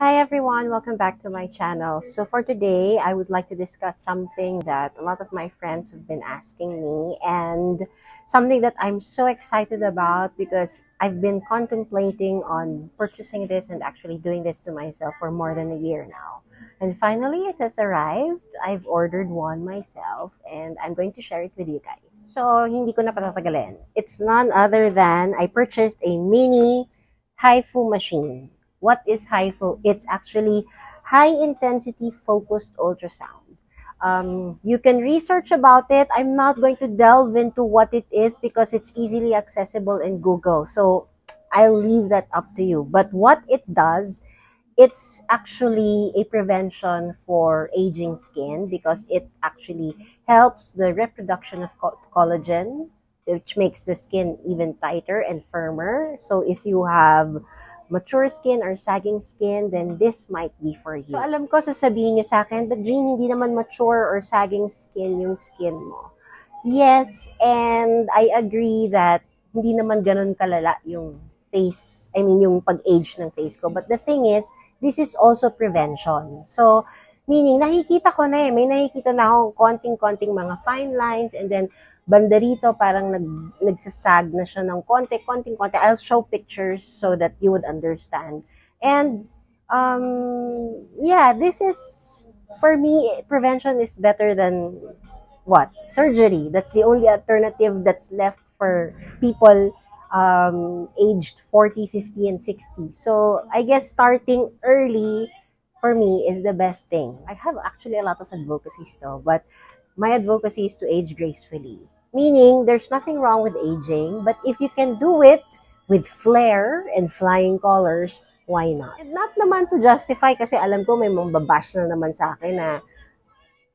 Hi everyone, welcome back to my channel. So for today, I would like to discuss something that a lot of my friends have been asking me and something that I'm so excited about because I've been contemplating on purchasing this and actually doing this to myself for more than a year now. And finally, it has arrived. I've ordered one myself and I'm going to share it with you guys. So, hindi ko na patatagalin. It's none other than I purchased a mini HIFU machine. What is HIFU? It's actually high intensity focused ultrasound. Um, you can research about it. I'm not going to delve into what it is because it's easily accessible in Google. So I'll leave that up to you. But what it does, it's actually a prevention for aging skin because it actually helps the reproduction of co- collagen, which makes the skin even tighter and firmer. So if you have mature skin or sagging skin, then this might be for you. So, alam ko, sasabihin niyo sa akin, but Jean, hindi naman mature or sagging skin yung skin mo. Yes, and I agree that hindi naman ganun kalala yung face, I mean, yung pag-age ng face ko. But the thing is, this is also prevention. So, meaning, nakikita ko na eh, may nakikita na akong konting-konting mga fine lines and then banda rito parang nag, nagsasag na siya ng konti, konting konti. I'll show pictures so that you would understand. And, um, yeah, this is, for me, prevention is better than what? Surgery. That's the only alternative that's left for people um, aged 40, 50, and 60. So, I guess starting early for me is the best thing. I have actually a lot of advocacies though, but my advocacy is to age gracefully. Meaning, there's nothing wrong with aging, but if you can do it with flair and flying colors, why not? And not naman to justify kasi alam ko may mga na naman sa akin na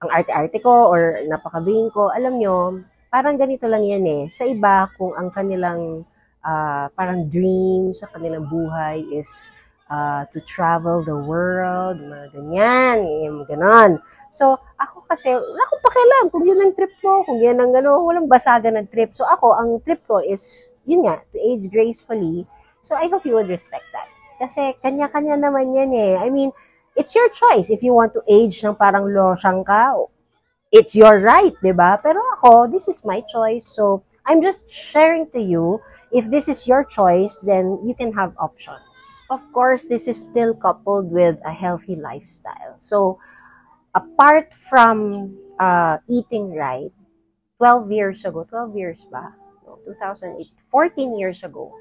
ang arte-arte ko or napakabing ko. Alam nyo, parang ganito lang yan eh. Sa iba, kung ang kanilang uh, parang dream sa kanilang buhay is uh, to travel the world, mga ganyan, yung ganon. So, ako kasi, wala akong pakialam kung yun ang trip mo, kung yan ang ano, walang basagan ng trip. So, ako, ang trip ko is, yun nga, to age gracefully. So, I hope you would respect that. Kasi, kanya-kanya naman yan eh. I mean, it's your choice. If you want to age ng parang losyang ka, it's your right, di ba? Pero ako, this is my choice. So, I'm just sharing to you. If this is your choice, then you can have options. Of course, this is still coupled with a healthy lifestyle. So, apart from uh, eating right, 12 years ago, 12 years ba? No, 2008, 14 years ago,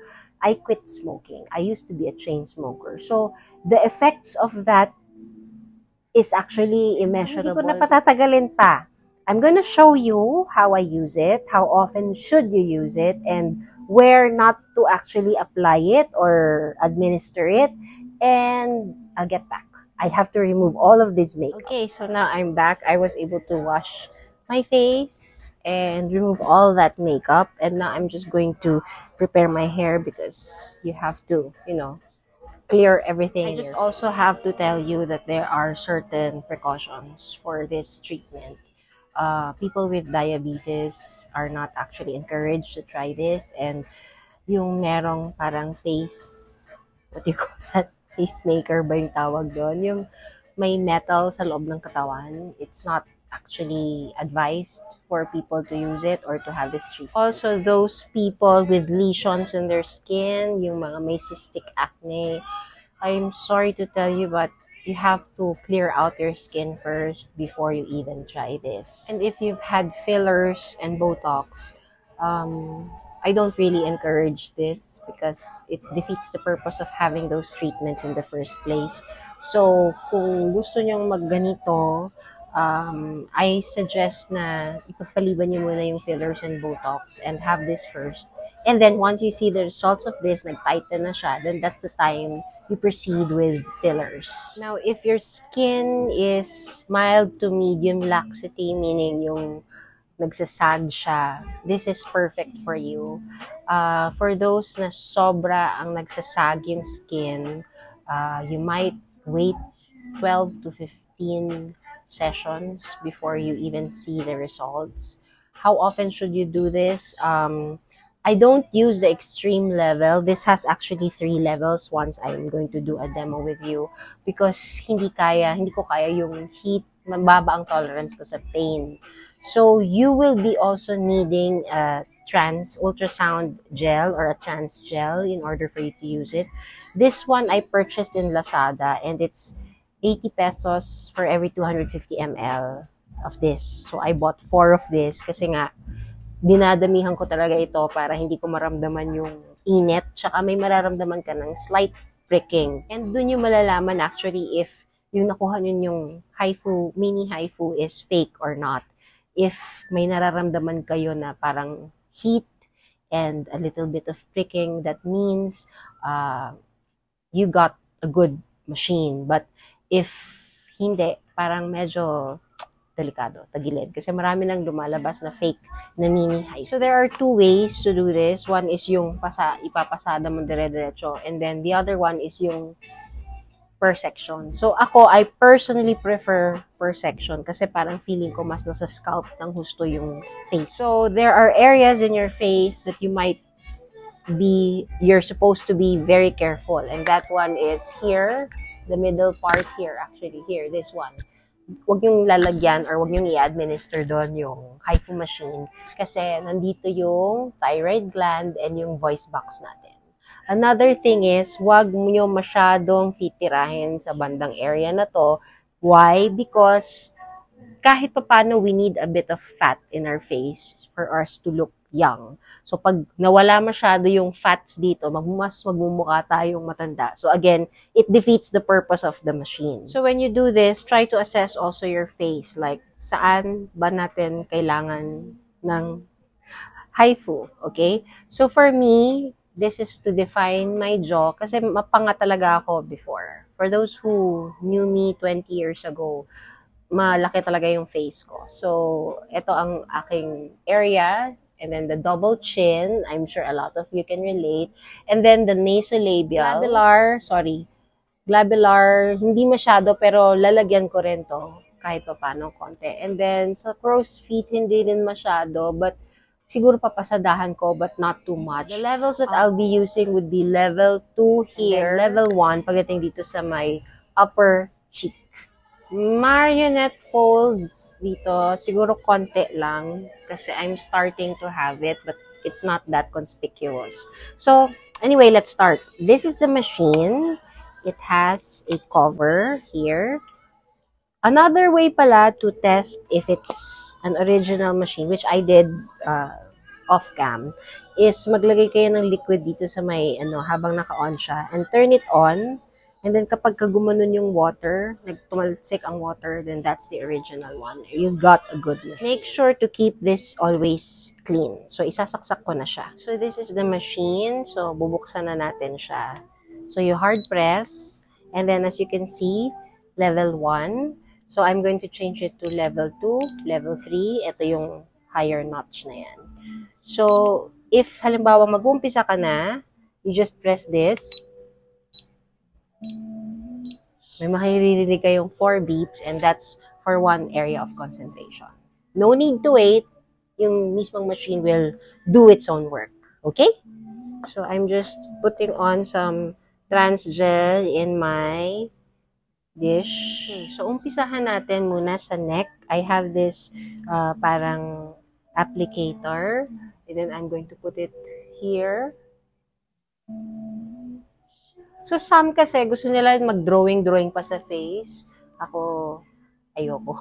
I quit smoking. I used to be a chain smoker. So, the effects of that is actually immeasurable. Hindi ko na patatagalin pa. I'm going to show you how I use it, how often should you use it, and where not to actually apply it or administer it. And I'll get back. I have to remove all of this makeup. Okay, so now I'm back. I was able to wash my face and remove all that makeup. And now I'm just going to prepare my hair because you have to, you know, clear everything. I just also have to tell you that there are certain precautions for this treatment uh, people with diabetes are not actually encouraged to try this. And yung merong parang face what you call that? Pacemaker ba yung tawag doon? Yung may metal sa loob ng katawan it's not actually advised for people to use it or to have this treatment. Also, those people with lesions in their skin, yung mga may cystic acne, I'm sorry to tell you, but you have to clear out your skin first before you even try this. And if you've had fillers and Botox, um, I don't really encourage this because it defeats the purpose of having those treatments in the first place. So, kung gusto nyong magganito, um, I suggest na ipagpaliban niyo muna yung fillers and Botox and have this first. And then, once you see the results of this, nag-tighten na siya, then that's the time you proceed with fillers. Now, if your skin is mild to medium laxity, meaning yung nagsasag siya, this is perfect for you. Uh, for those na sobra ang nagsasag yung skin, uh, you might wait 12 to 15 sessions before you even see the results. How often should you do this? Um, I don't use the extreme level. This has actually three levels once I'm going to do a demo with you because hindi kaya, hindi ko kaya yung heat, mababa ang tolerance ko sa pain. So you will be also needing a trans ultrasound gel or a trans gel in order for you to use it. This one I purchased in Lazada and it's 80 pesos for every 250 ml of this. So I bought four of this kasi nga dinadamihan ko talaga ito para hindi ko maramdaman yung init, tsaka may mararamdaman ka ng slight pricking. And dun yung malalaman actually if yung nakuha nyo yung haifu, mini haifu is fake or not. If may nararamdaman kayo na parang heat and a little bit of pricking, that means uh, you got a good machine. But if hindi, parang medyo delikado, tagilid. Kasi marami nang lumalabas na fake na mini high. So there are two ways to do this. One is yung pasa, ipapasada mo dire-diretso. And then the other one is yung per section. So ako, I personally prefer per section kasi parang feeling ko mas nasa scalp ng husto yung face. So there are areas in your face that you might be, you're supposed to be very careful. And that one is here, the middle part here, actually here, this one wag yung lalagyan or wag yung i-administer doon yung HIFU machine kasi nandito yung thyroid gland and yung voice box natin. Another thing is, wag nyo masyadong titirahin sa bandang area na to. Why? Because kahit pa paano, we need a bit of fat in our face for us to look young. So, pag nawala masyado yung fats dito, magmas magmumukha tayong matanda. So, again, it defeats the purpose of the machine. So, when you do this, try to assess also your face. Like, saan ba natin kailangan ng haifu, okay? So, for me, this is to define my jaw kasi mapanga talaga ako before. For those who knew me 20 years ago, malaki talaga yung face ko. So, ito ang aking area and then the double chin. I'm sure a lot of you can relate. And then the nasolabial. Glabular, sorry. Glabular, hindi masyado pero lalagyan ko rin to kahit pa paano konti. And then sa crow's feet, hindi din masyado but siguro papasadahan ko but not too much. The levels that I'll be using would be level 2 here, level 1 pagdating dito sa my upper cheek marionette folds dito, siguro konti lang kasi I'm starting to have it but it's not that conspicuous. So, anyway, let's start. This is the machine. It has a cover here. Another way pala to test if it's an original machine, which I did uh, off-cam, is maglagay kayo ng liquid dito sa may, ano, habang naka-on siya, and turn it on, And then kapag kagumanon yung water, nagtumalsik ang water, then that's the original one. You got a good machine. Make sure to keep this always clean. So isasaksak ko na siya. So this is the machine. So bubuksan na natin siya. So you hard press. And then as you can see, level 1. So I'm going to change it to level 2, level 3. Ito yung higher notch na yan. So if halimbawa mag-umpisa ka na, you just press this may makiririnig kayong 4 beeps and that's for one area of concentration. No need to wait. Yung mismong machine will do its own work. Okay? So, I'm just putting on some trans gel in my dish. Okay, so, umpisahan natin muna sa neck. I have this uh, parang applicator. And then, I'm going to put it here. So, some kasi gusto nila mag-drawing-drawing pa sa face. Ako, ayoko.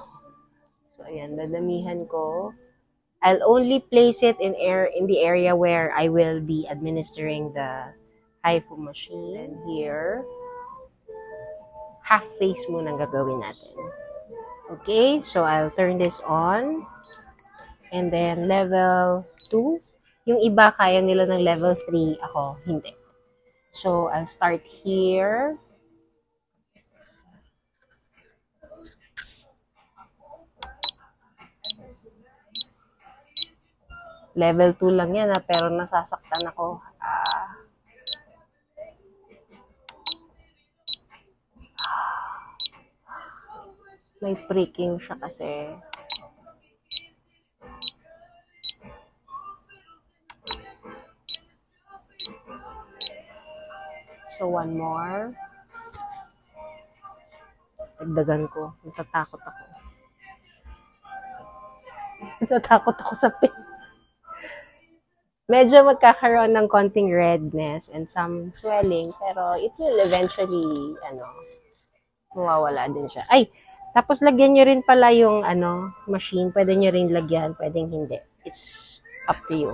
So, ayan, dadamihan ko. I'll only place it in air in the area where I will be administering the HIFU machine. And here, half face muna ang gagawin natin. Okay, so I'll turn this on. And then, level 2. Yung iba, kaya nila ng level 3. Ako, hindi. So, I'll start here. Level 2 lang yan, ha, ah, pero nasasaktan ako. Ah. May pricking siya kasi. So, one more. Dagdagan ko. Natatakot ako. Natatakot ako sa pin. Medyo magkakaroon ng konting redness and some swelling, pero it will eventually, ano, mawawala din siya. Ay, tapos lagyan nyo rin pala yung, ano, machine. Pwede nyo rin lagyan, pwedeng hindi. It's up to you.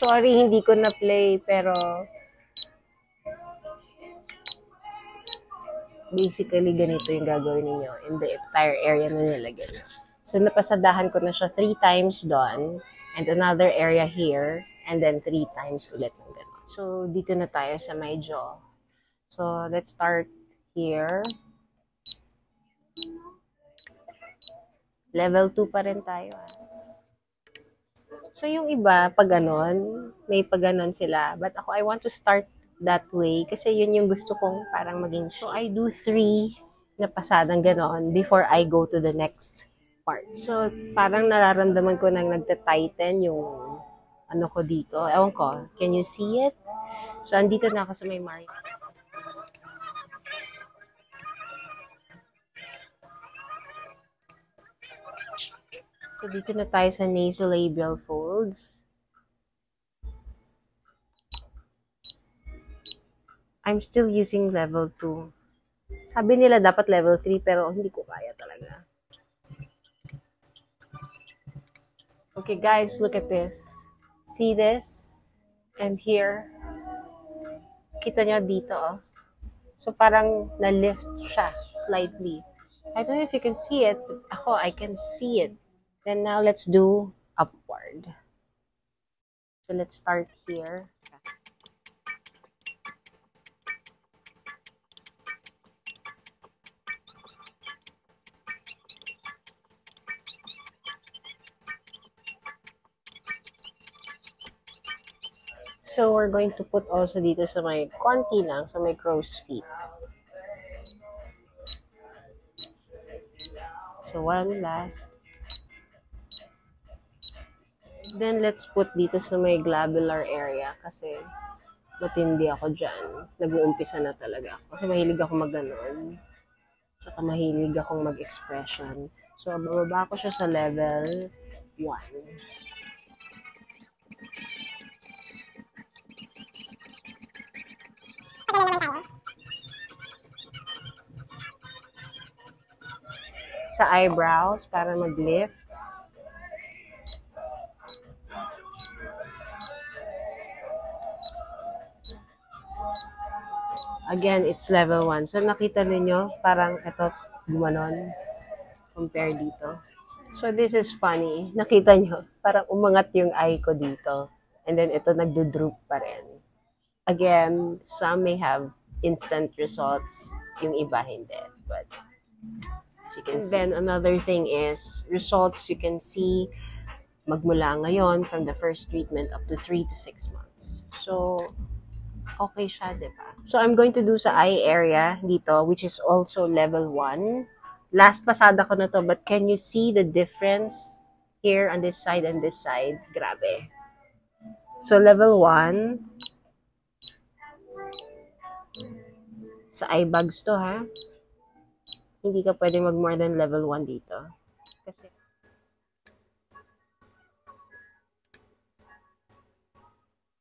Sorry, hindi ko na-play, pero basically ganito yung gagawin niyo in the entire area na nilagyan nyo. So, napasadahan ko na siya three times doon, and another area here, and then three times ulit ng gano'n. So, dito na tayo sa my jaw. So, let's start here. Level 2 pa rin tayo. ah. So, yung iba, pag ganon, may pag ganon sila. But ako, I want to start that way kasi yun yung gusto kong parang maging So, I do three na pasadang ganon before I go to the next part. So, parang nararamdaman ko nang nagta-tighten yung ano ko dito. Ewan ko, can you see it? So, andito na ako sa may mark. So, dito na tayo sa nasolabial folds. I'm still using level 2. Sabi nila dapat level 3 pero hindi ko kaya talaga. Okay guys, look at this. See this? And here. Kita nyo dito oh. So parang na-lift siya slightly. I don't know if you can see it. Ako, I can see it. Then now let's do upward. So let's start here. So we're going to put also dito sa may konti lang, sa may crow's feet. So one last. Then, let's put dito sa may globular area kasi matindi ako dyan. Nag-uumpisa na talaga ako. Kasi mahilig ako mag-ganon. Tsaka mahilig akong mag-expression. So, bababa ko siya sa level 1. Sa eyebrows para mag-lift. Again, it's level 1. So, nakita ninyo, parang ito, gumanon, compare dito. So, this is funny. Nakita nyo, parang umangat yung eye ko dito. And then, ito nagdo-droop pa rin. Again, some may have instant results, yung iba hindi. But, as you can see. Then, another thing is, results you can see magmula ngayon from the first treatment up to 3 to 6 months. So, okay siya, di ba? So, I'm going to do sa eye area dito, which is also level 1. Last pasada ko na to, but can you see the difference here on this side and this side? Grabe. So, level 1. Sa eye bags to, ha? Hindi ka pwede mag more than level 1 dito. Kasi,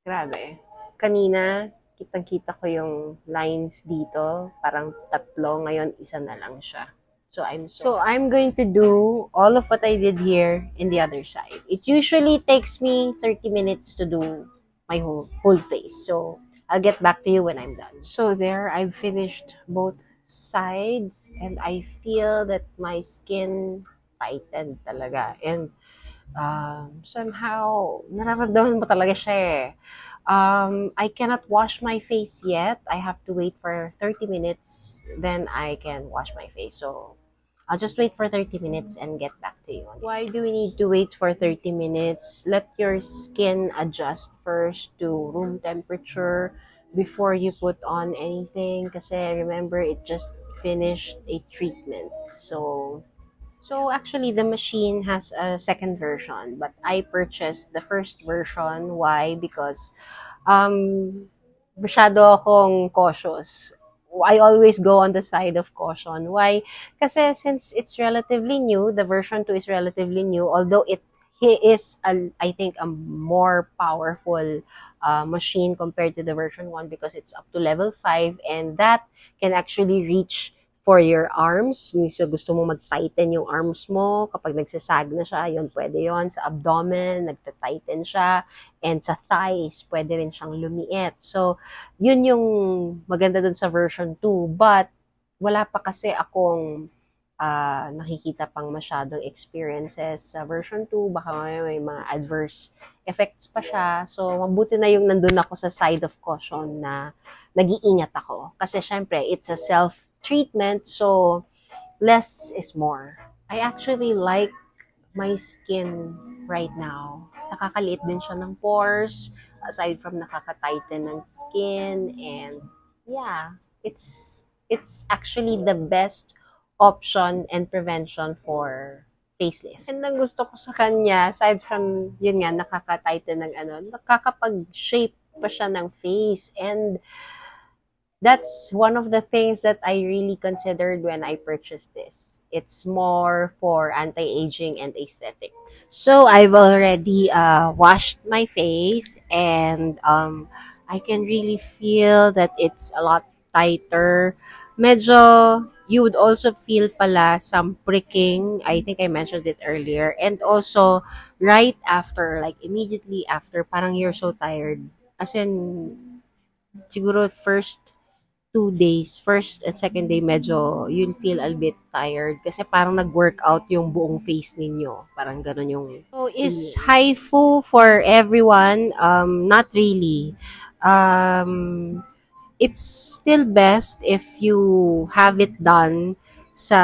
grabe. Kanina, kitang-kita ko yung lines dito. Parang tatlo. Ngayon, isa na lang siya. So, I'm so, so I'm going to do all of what I did here in the other side. It usually takes me 30 minutes to do my whole, whole face. So, I'll get back to you when I'm done. So, there, I've finished both sides and I feel that my skin tightened talaga. And um, somehow, nararamdaman mo talaga siya eh. Um, I cannot wash my face yet. I have to wait for 30 minutes. Then I can wash my face. So I'll just wait for 30 minutes and get back to you. Why do we need to wait for 30 minutes? Let your skin adjust first to room temperature before you put on anything. Kasi remember, it just finished a treatment. So, so actually the machine has a second version, but I purchased the first version. Why? Because um, masyado akong cautious. I always go on the side of caution. Why? Kasi since it's relatively new, the version 2 is relatively new, although it he is, a, I think, a more powerful uh, machine compared to the version 1 because it's up to level 5 and that can actually reach for your arms. So, gusto mo mag-tighten yung arms mo. Kapag nagsasag na siya, yun, pwede yon Sa abdomen, nagta-tighten siya. And sa thighs, pwede rin siyang lumiit. So, yun yung maganda dun sa version 2. But, wala pa kasi akong uh, nakikita pang masyadong experiences sa version 2. Baka may, may mga adverse effects pa siya. So, mabuti na yung nandun ako sa side of caution na nag-iingat ako. Kasi syempre, it's a self treatment, so less is more. I actually like my skin right now. Nakakaliit din siya ng pores, aside from nakaka-tighten ng skin, and yeah, it's it's actually the best option and prevention for facelift. And ang gusto ko sa kanya, aside from, yun nga, nakaka-tighten ng ano, nakakapag-shape pa siya ng face. And that's one of the things that I really considered when I purchased this. It's more for anti-aging and aesthetic. So I've already uh, washed my face and um, I can really feel that it's a lot tighter. Medyo, you would also feel pala some pricking. I think I mentioned it earlier. And also, right after, like immediately after, parang you're so tired. As in, siguro first two days, first and second day, medyo you'll feel a bit tired kasi parang nag-workout yung buong face ninyo. Parang ganun yung So, is HIFU for everyone? Um, not really. Um, it's still best if you have it done sa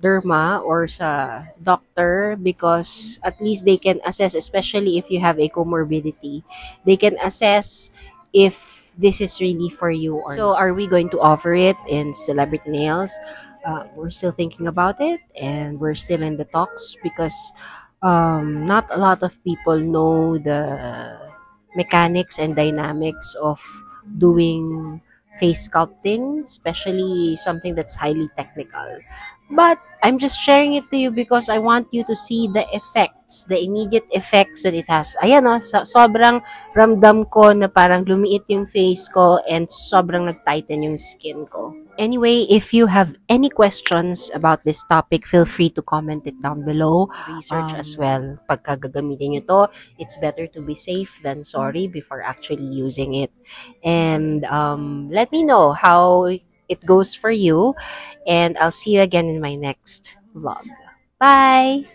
derma or sa doctor because at least they can assess, especially if you have a comorbidity, they can assess if this is really for you or so are we going to offer it in celebrity nails? Uh, we're still thinking about it and we're still in the talks because um, not a lot of people know the mechanics and dynamics of doing face sculpting especially something that's highly technical but I'm just sharing it to you because I want you to see the effects, the immediate effects that it has. Ayan o, oh, so, sobrang ramdam ko na parang lumiit yung face ko and sobrang nag-tighten yung skin ko. Anyway, if you have any questions about this topic, feel free to comment it down below. Research um, as well. Pagka gagamitin nyo to, it's better to be safe than sorry before actually using it. And um, let me know how it goes for you. And I'll see you again in my next vlog. Bye!